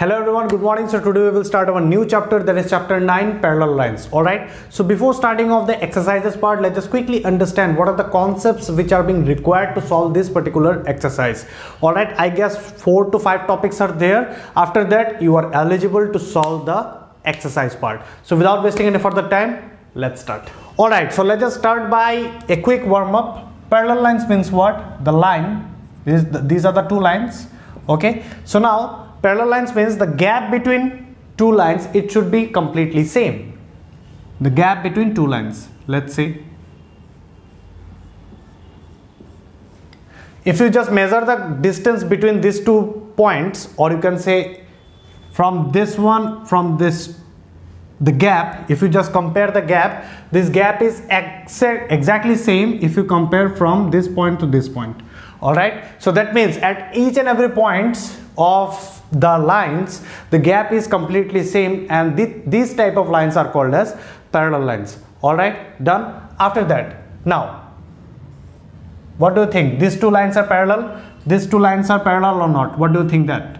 Hello everyone, good morning. So today we will start our new chapter that is chapter 9 parallel lines. Alright, so before starting off the exercises part, let's quickly understand what are the concepts which are being required to solve this particular exercise. Alright, I guess 4 to 5 topics are there. After that, you are eligible to solve the exercise part. So without wasting any further time, let's start. Alright, so let's start by a quick warm up. Parallel lines means what? The line, these are the two lines. Okay, so now parallel lines means the gap between two lines it should be completely same. The gap between two lines let's see. If you just measure the distance between these two points or you can say from this one from this the gap if you just compare the gap this gap is exact exactly same if you compare from this point to this point. All right so that means at each and every points of the lines the gap is completely same and th these type of lines are called as parallel lines. All right done. After that now what do you think? These two lines are parallel? These two lines are parallel or not? What do you think that?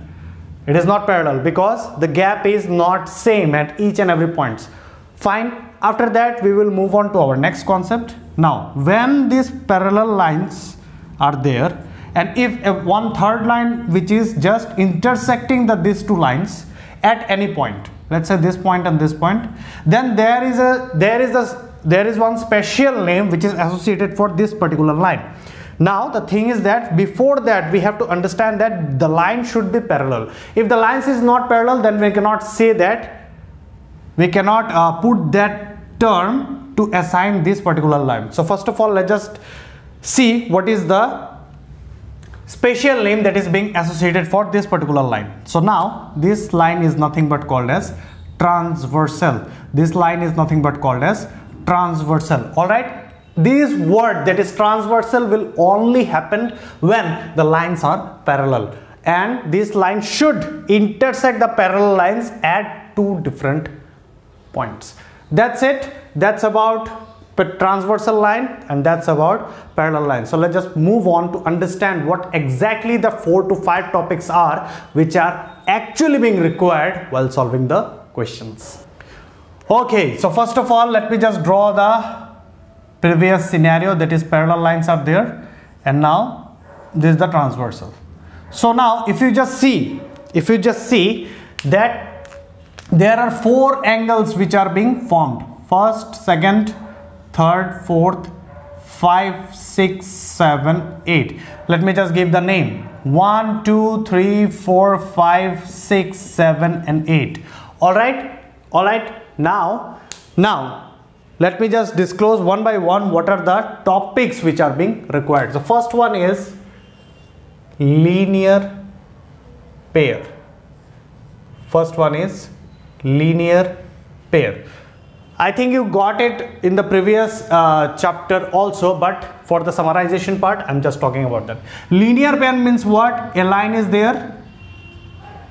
It is not parallel because the gap is not same at each and every points. Fine. After that we will move on to our next concept. Now when these parallel lines are there and if a one third line which is just intersecting the these two lines at any point let's say this point and this point then there is a there is a there is one special name which is associated for this particular line. Now the thing is that before that we have to understand that the line should be parallel. If the lines is not parallel then we cannot say that we cannot uh, put that term to assign this particular line. So first of all let's just see what is the special name that is being associated for this particular line. So now this line is nothing but called as transversal. This line is nothing but called as transversal. All right. This word that is transversal will only happen when the lines are parallel and this line should intersect the parallel lines at two different points. That's it. That's about transversal line and that's about parallel line. So let's just move on to understand what exactly the four to five topics are which are actually being required while solving the questions. Okay so first of all let me just draw the previous scenario. That is parallel lines are there. And now this is the transversal. So now if you just see if you just see that there are four angles which are being formed. First second third, fourth, five, six, seven, eight. Let me just give the name. One, two, three, four, five, six, seven, and eight. All right. All right. Now, now, let me just disclose one by one what are the topics which are being required. The first one is linear pair. First one is linear pair. I think you got it in the previous uh, chapter also but for the summarization part I'm just talking about that. Linear pair means what? A line is there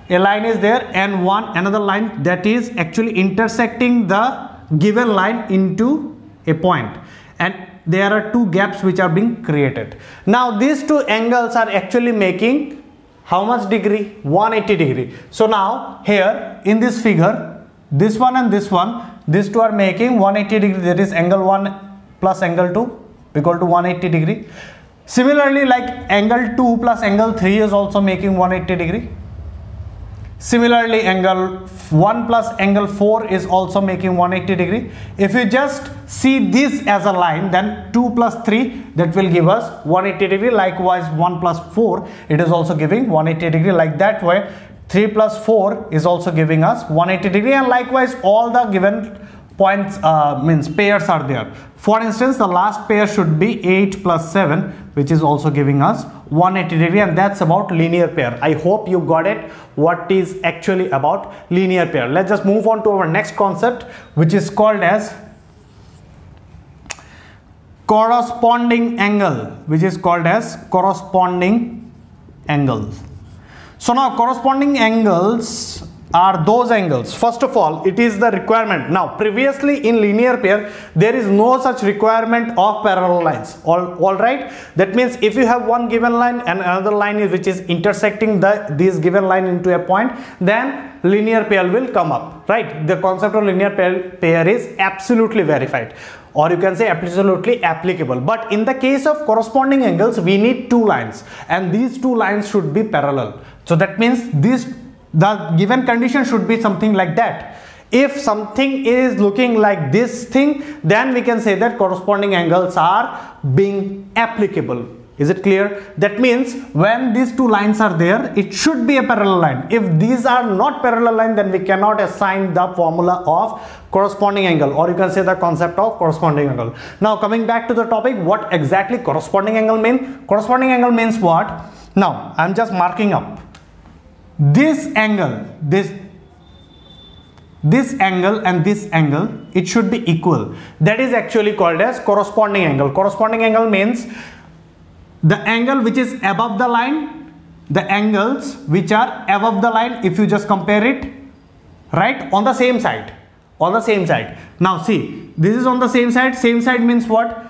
a line is there and one another line that is actually intersecting the given line into a point and there are two gaps which are being created. Now these two angles are actually making how much degree? 180 degree. So now here in this figure this one and this one these two are making 180 degree. That is angle 1 plus angle 2 equal to 180 degree. Similarly like angle 2 plus angle 3 is also making 180 degree. Similarly angle 1 plus angle 4 is also making 180 degree. If you just see this as a line then 2 plus 3 that will give us 180 degree. Likewise 1 plus 4 it is also giving 180 degree. Like that way 3 plus 4 is also giving us 180 degree and likewise all the given points uh, means pairs are there. For instance the last pair should be 8 plus 7 which is also giving us 180 degree and that's about linear pair. I hope you got it. What is actually about linear pair? Let's just move on to our next concept which is called as corresponding angle which is called as corresponding angle so now corresponding angles are those angles. First of all it is the requirement. Now previously in linear pair there is no such requirement of parallel lines. All all right? That means if you have one given line and another line is which is intersecting the this given line into a point then linear pair will come up right? The concept of linear pair, pair is absolutely verified. Or you can say absolutely applicable. But in the case of corresponding angles we need two lines. And these two lines should be parallel so that means these the given condition should be something like that. If something is looking like this thing then we can say that corresponding angles are being applicable. Is it clear? That means when these two lines are there it should be a parallel line. If these are not parallel line then we cannot assign the formula of corresponding angle or you can say the concept of corresponding angle. Now coming back to the topic what exactly corresponding angle mean? Corresponding angle means what? Now i'm just marking up this angle this this angle and this angle it should be equal. That is actually called as corresponding angle. Corresponding angle means the angle which is above the line the angles which are above the line if you just compare it right on the same side. On the same side. Now see this is on the same side. Same side means what?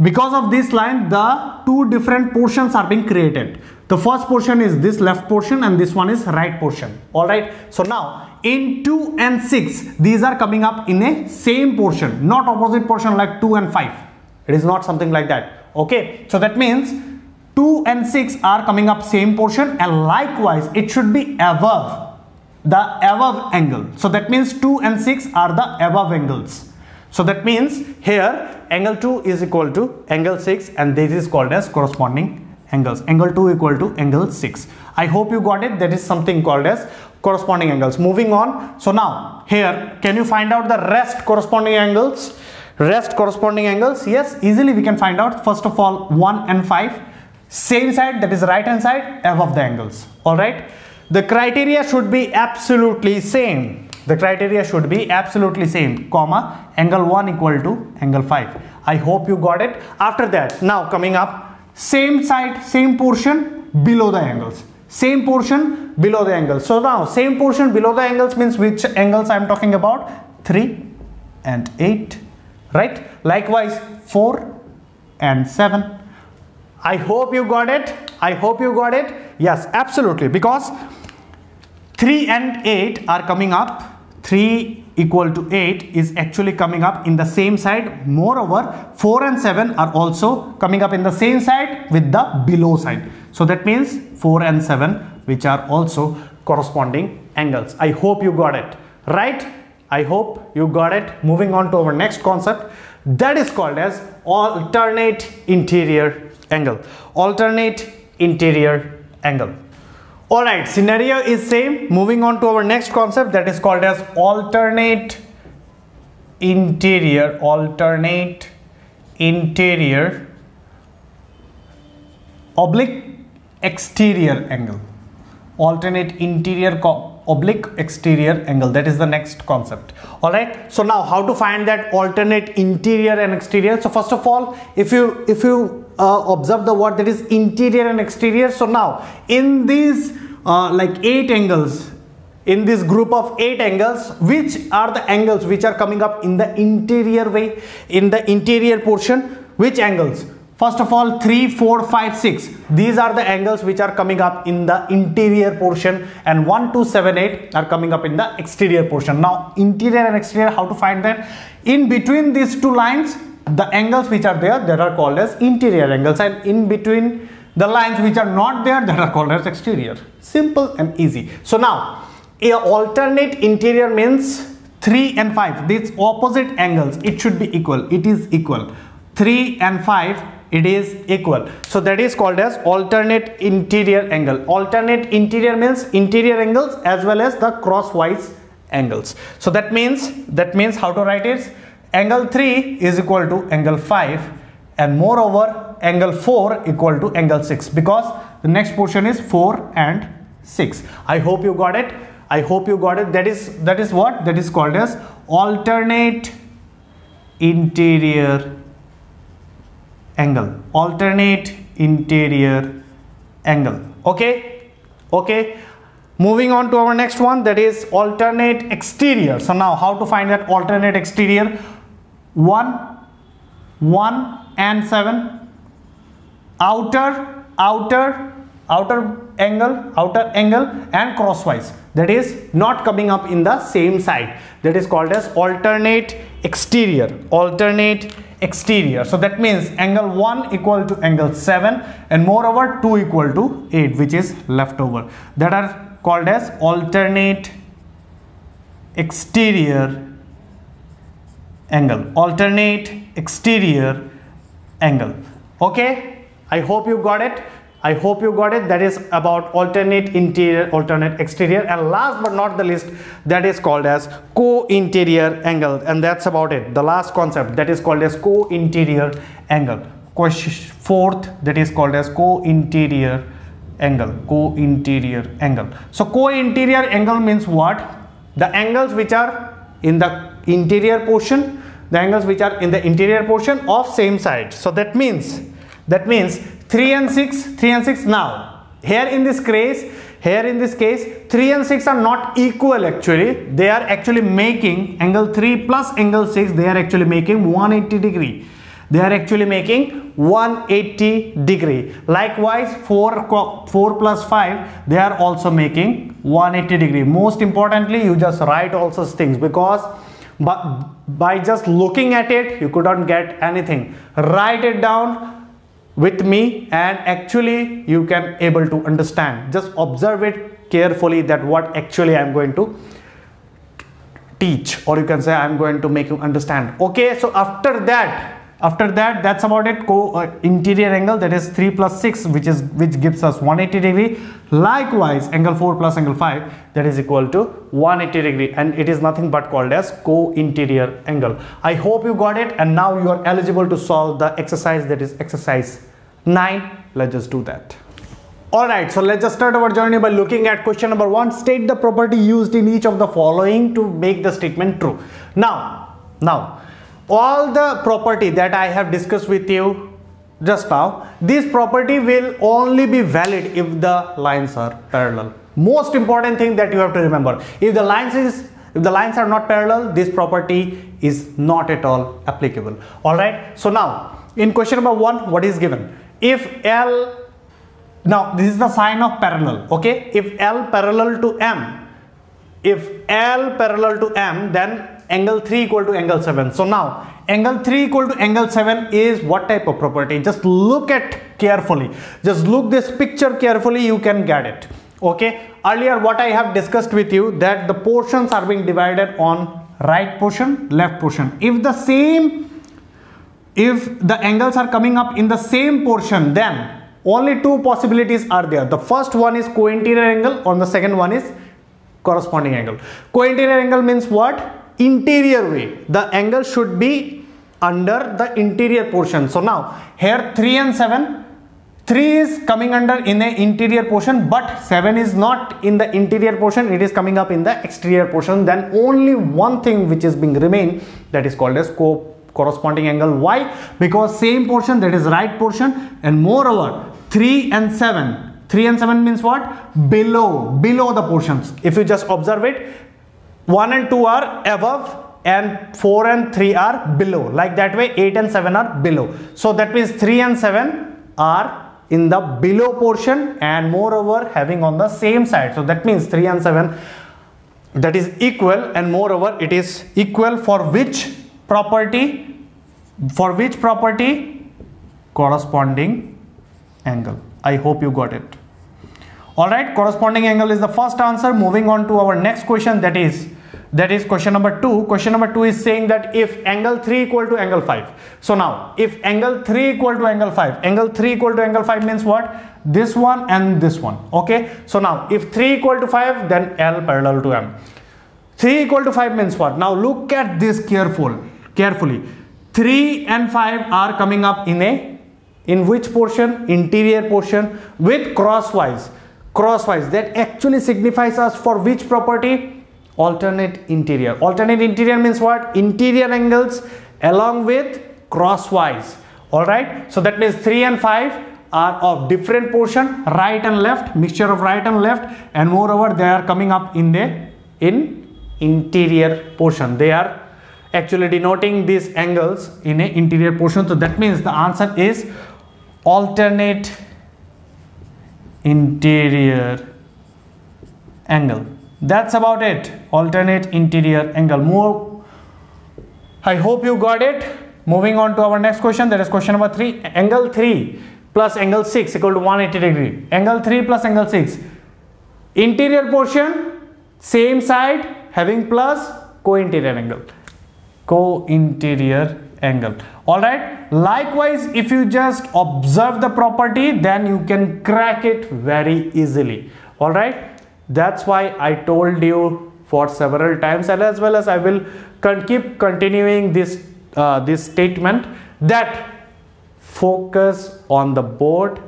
Because of this line the two different portions are being created the first portion is this left portion and this one is right portion. All right? So now in 2 and 6 these are coming up in a same portion not opposite portion like 2 and 5 it is not something like that. Okay? So that means 2 and 6 are coming up same portion and likewise it should be above the above angle. So that means 2 and 6 are the above angles. So that means here angle 2 is equal to angle 6 and this is called as corresponding angles. Angle 2 equal to angle 6. I hope you got it. That is something called as corresponding angles. Moving on. So now here can you find out the rest corresponding angles? Rest corresponding angles. Yes, easily we can find out. First of all 1 and 5. Same side that is right hand side above the angles. Alright. The criteria should be absolutely same the criteria should be absolutely same comma angle 1 equal to angle 5 i hope you got it after that now coming up same side same portion below the angles. Same portion below the angles. So now same portion below the angles means which angles i am talking about? 3 and 8 right? Likewise 4 and 7 i hope you got it. I hope you got it. Yes absolutely. Because 3 and 8 are coming up. 3 equal to 8 is actually coming up in the same side. Moreover 4 and 7 are also coming up in the same side with the below side. So that means 4 and 7 which are also corresponding angles. I hope you got it. Right? I hope you got it. Moving on to our next concept. That is called as alternate interior angle. Alternate interior angle all right scenario is same. Moving on to our next concept that is called as alternate interior alternate interior oblique exterior angle. Alternate interior oblique exterior angle. That is the next concept. All right so now how to find that alternate interior and exterior? So first of all if you if you uh, observe the word that is interior and exterior. So now in these uh, like eight angles in this group of eight angles which are the angles which are coming up in the interior way in the interior portion which angles? First of all 3 4 5 6 these are the angles which are coming up in the interior portion and 1 2 7 8 are coming up in the exterior portion. Now interior and exterior how to find that? In between these two lines the angles which are there that are called as interior angles. And in between the lines which are not there that are called as exterior. Simple and easy. So now a alternate interior means 3 and 5 these opposite angles it should be equal. It is equal. 3 and 5 it is equal. So that is called as alternate interior angle. Alternate interior means interior angles as well as the crosswise angles. So that means that means how to write it angle 3 is equal to angle 5 and moreover angle 4 equal to angle 6 because the next portion is 4 and 6 i hope you got it. I hope you got it. That is that is what? That is called as alternate interior angle. Alternate interior angle. Okay? Okay. Moving on to our next one that is alternate exterior. So now how to find that alternate exterior 1 1 and 7 outer outer outer angle outer angle and crosswise. That is not coming up in the same side. That is called as alternate exterior. Alternate exterior. So that means angle 1 equal to angle 7 and moreover 2 equal to 8 which is left over that are called as alternate exterior angle. Alternate exterior angle. Okay? I hope you got it. I hope you got it. That is about alternate interior alternate exterior. And last but not the least that is called as co-interior angle. And that's about it. The last concept that is called as co-interior angle. Question fourth that is called as co-interior angle. Co-interior angle. So co-interior angle means what? The angles which are in the interior portion the angles which are in the interior portion of same side. So that means that means 3 and 6 3 and 6 now. Here in this case here in this case 3 and 6 are not equal actually. They are actually making angle 3 plus angle 6 they are actually making 180 degree. They are actually making 180 degree. Likewise 4 4 plus 5 they are also making 180 degree. Most importantly you just write all such things because but by just looking at it you couldn't get anything. Write it down with me and actually you can able to understand. Just observe it carefully that what actually i'm going to teach or you can say i'm going to make you understand. Okay so after that after that that's about it. Co uh, interior angle that is 3 plus 6 which is which gives us 180 degree. Likewise angle 4 plus angle 5 that is equal to 180 degree. And it is nothing but called as co-interior angle. I hope you got it. And now you are eligible to solve the exercise that is exercise 9 let's just do that. All right. So let's just start our journey by looking at question number one. State the property used in each of the following to make the statement true. Now now all the property that I have discussed with you just now, this property will only be valid if the lines are parallel. Most important thing that you have to remember, if the lines is if the lines are not parallel, this property is not at all applicable. All right. So now in question number one, what is given? If L, now this is the sign of parallel. Okay. If L parallel to M, if L parallel to M, then angle 3 equal to angle 7 so now angle 3 equal to angle 7 is what type of property? Just look at carefully. Just look this picture carefully you can get it. Okay? Earlier what i have discussed with you that the portions are being divided on right portion left portion. If the same if the angles are coming up in the same portion then only two possibilities are there. The first one is co-interior angle or the second one is corresponding angle. Co-interior angle means what interior way. The angle should be under the interior portion. So now here 3 and 7 3 is coming under in the interior portion but 7 is not in the interior portion. It is coming up in the exterior portion. Then only one thing which is being remain that is called as co corresponding angle. Why? Because same portion that is right portion and moreover 3 and 7 3 and 7 means what? Below below the portions. If you just observe it 1 and 2 are above and 4 and 3 are below. Like that way 8 and 7 are below. So that means 3 and 7 are in the below portion and moreover having on the same side. So that means 3 and 7 that is equal and moreover it is equal for which property? For which property? Corresponding angle. I hope you got it. All right corresponding angle is the first answer. Moving on to our next question that is that is question number 2 question number 2 is saying that if angle 3 equal to angle 5 so now if angle 3 equal to angle 5 angle 3 equal to angle 5 means what? This one and this one. Okay? So now if 3 equal to 5 then l parallel to m. 3 equal to 5 means what? Now look at this careful carefully. 3 and 5 are coming up in a in which portion? Interior portion with crosswise. Crosswise. That actually signifies us for which property alternate interior. Alternate interior means what? Interior angles along with crosswise. All right? So that means 3 and 5 are of different portion right and left mixture of right and left and moreover they are coming up in the in interior portion. They are actually denoting these angles in a interior portion. So that means the answer is alternate interior angle that's about it. Alternate interior angle. More. I hope you got it. Moving on to our next question. That is question number 3 angle 3 plus angle 6 equal to 180 degree. Angle 3 plus angle 6 interior portion same side having plus co-interior angle. Co-interior angle. All right likewise if you just observe the property then you can crack it very easily. All right that's why i told you for several times and as well as i will con keep continuing this uh, this statement that focus on the board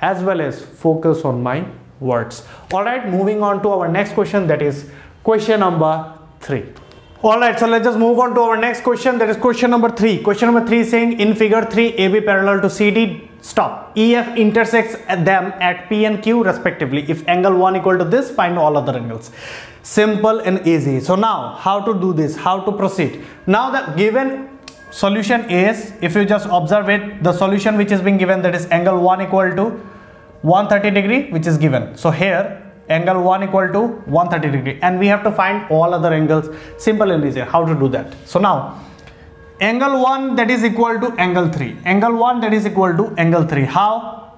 as well as focus on my words. All right moving on to our next question that is question number 3 all right so let's just move on to our next question that is question number three. Question number three saying in figure 3 ab parallel to cd stop. Ef intersects them at p and q respectively. If angle 1 equal to this find all other angles. Simple and easy. So now how to do this? How to proceed? Now the given solution is if you just observe it the solution which is being given that is angle 1 equal to 130 degree which is given. So here angle 1 equal to 130 degree. And we have to find all other angles. Simple and easy. How to do that? So now angle 1 that is equal to angle 3 angle 1 that is equal to angle 3 how?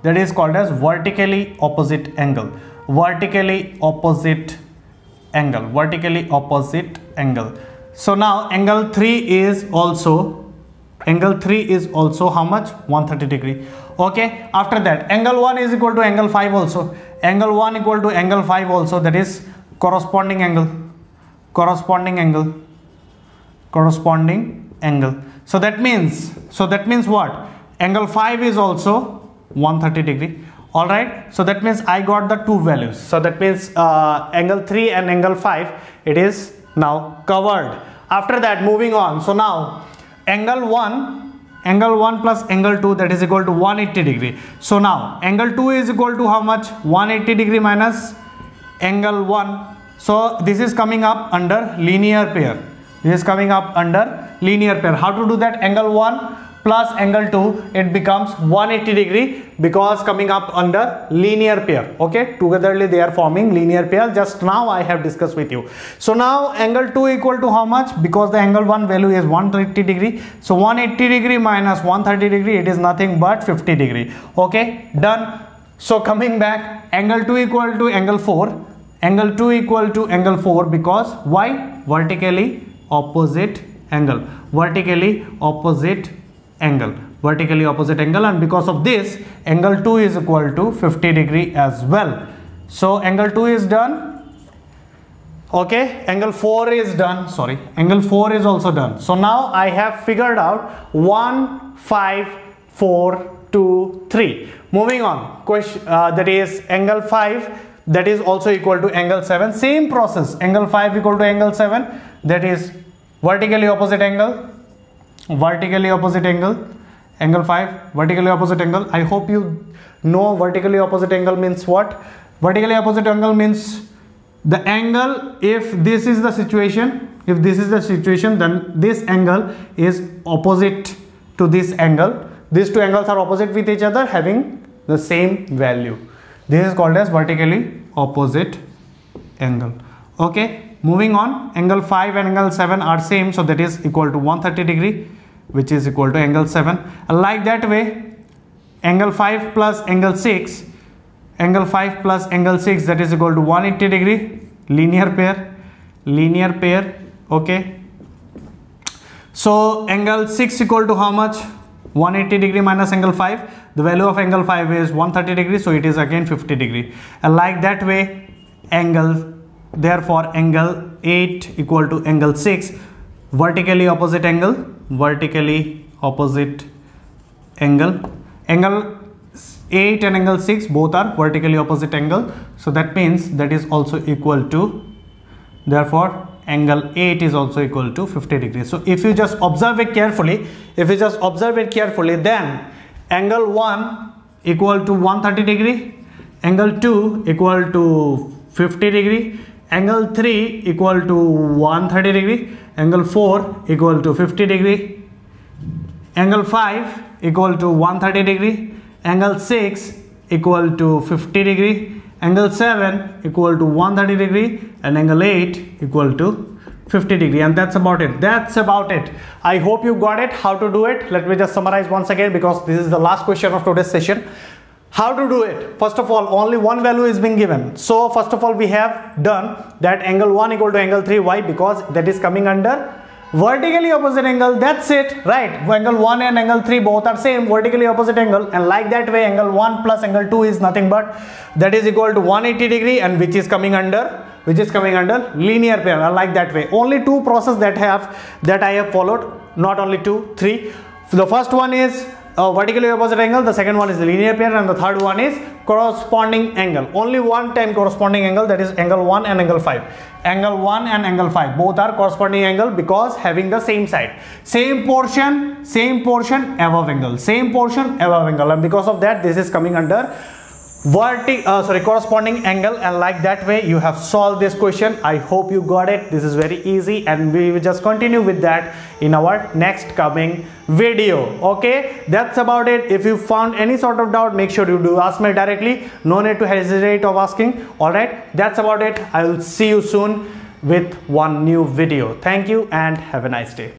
That is called as vertically opposite angle. Vertically opposite angle. Vertically opposite angle. So now angle 3 is also angle 3 is also how much? 130 degree. Okay after that angle 1 is equal to angle 5 also. Angle 1 equal to angle 5 also that is corresponding angle. Corresponding angle. Corresponding angle. So that means so that means what? Angle 5 is also 130 degree. All right? So that means i got the two values. So that means uh, angle 3 and angle 5 it is now covered. After that moving on. So now angle 1 angle 1 plus angle 2 that is equal to 180 degree. So now angle 2 is equal to how much? 180 degree minus angle 1 so this is coming up under linear pair this is coming up under linear pair how to do that? Angle 1 plus angle 2 it becomes 180 degree because coming up under linear pair. Okay? Togetherly they are forming linear pair. Just now i have discussed with you. So now angle 2 equal to how much? Because the angle 1 value is 130 degree. So 180 degree minus 130 degree it is nothing but 50 degree. Okay? Done. So coming back angle 2 equal to angle 4 angle 2 equal to angle 4 because why? Vertically opposite angle. Vertically opposite angle. Vertically opposite angle and because of this angle 2 is equal to 50 degree as well. So angle 2 is done. Okay angle 4 is done. Sorry angle 4 is also done. So now i have figured out 1 5 4 2 3 moving on. Question uh, that is angle 5 that is also equal to angle 7 same process. Angle 5 equal to angle 7 that is vertically opposite angle vertically opposite angle angle 5 vertically opposite angle. I hope you know vertically opposite angle means what? Vertically opposite angle means the angle if this is the situation if this is the situation then this angle is opposite to this angle. These two angles are opposite with each other having the same value. This is called as vertically opposite angle. Okay moving on angle 5 and angle 7 are same so that is equal to 130 degree which is equal to angle 7 like that way. Angle 5 plus angle 6 angle 5 plus angle 6 that is equal to 180 degree. Linear pair linear pair okay. So angle 6 equal to how much? 180 degree minus angle 5 the value of angle 5 is 130 degree so it is again 50 degree. And like that way. Angle therefore angle 8 equal to angle 6 vertically opposite angle vertically opposite angle. Angle 8 and angle 6 both are vertically opposite angle. So that means that is also equal to therefore angle 8 is also equal to 50 degrees. So if you just observe it carefully if you just observe it carefully then angle 1 equal to 130 degree angle 2 equal to 50 degree angle 3 equal to 130 degree. Angle 4 equal to 50 degree. Angle 5 equal to 130 degree. Angle 6 equal to 50 degree. Angle 7 equal to 130 degree. And angle 8 equal to 50 degree. And that's about it. That's about it. I hope you got it how to do it. Let me just summarize once again because this is the last question of today's session how to do it? First of all only one value is being given. So first of all we have done that angle 1 equal to angle 3 why? Because that is coming under vertically opposite angle. That's it right? Angle 1 and angle 3 both are same vertically opposite angle. And like that way angle 1 plus angle 2 is nothing but that is equal to 180 degree and which is coming under which is coming under linear pair like that way. Only two process that have that i have followed not only two three. So the first one is uh, vertically opposite angle the second one is the linear pair and the third one is corresponding angle. Only one time corresponding angle that is angle 1 and angle 5 angle 1 and angle 5 both are corresponding angle because having the same side. Same portion same portion above angle. Same portion above angle. And because of that this is coming under vertic uh, sorry corresponding angle and like that way you have solved this question. I hope you got it. This is very easy and we will just continue with that in our next coming video okay? That's about it. If you found any sort of doubt make sure you do ask me directly. No need to hesitate of asking. All right that's about it. I will see you soon with one new video. Thank you and have a nice day